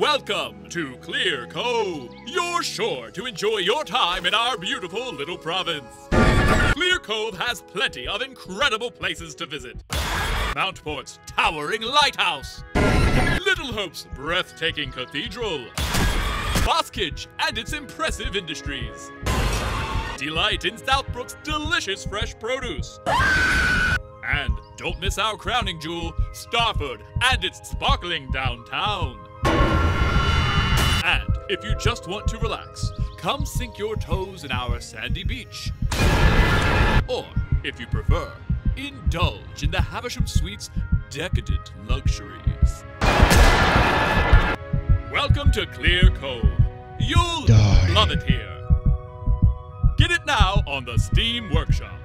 Welcome to Clear Cove. You're sure to enjoy your time in our beautiful little province. Clear Cove has plenty of incredible places to visit. Mountport's towering lighthouse, Little Hope's breathtaking cathedral, Boskage and its impressive industries, Delight in Southbrook's delicious fresh produce, and don't miss our crowning jewel, Starford and its sparkling downtown. If you just want to relax, come sink your toes in our sandy beach. Or, if you prefer, indulge in the Havisham Suites' decadent luxuries. Welcome to Clear Cove. You'll Die. love it here. Get it now on the Steam Workshop.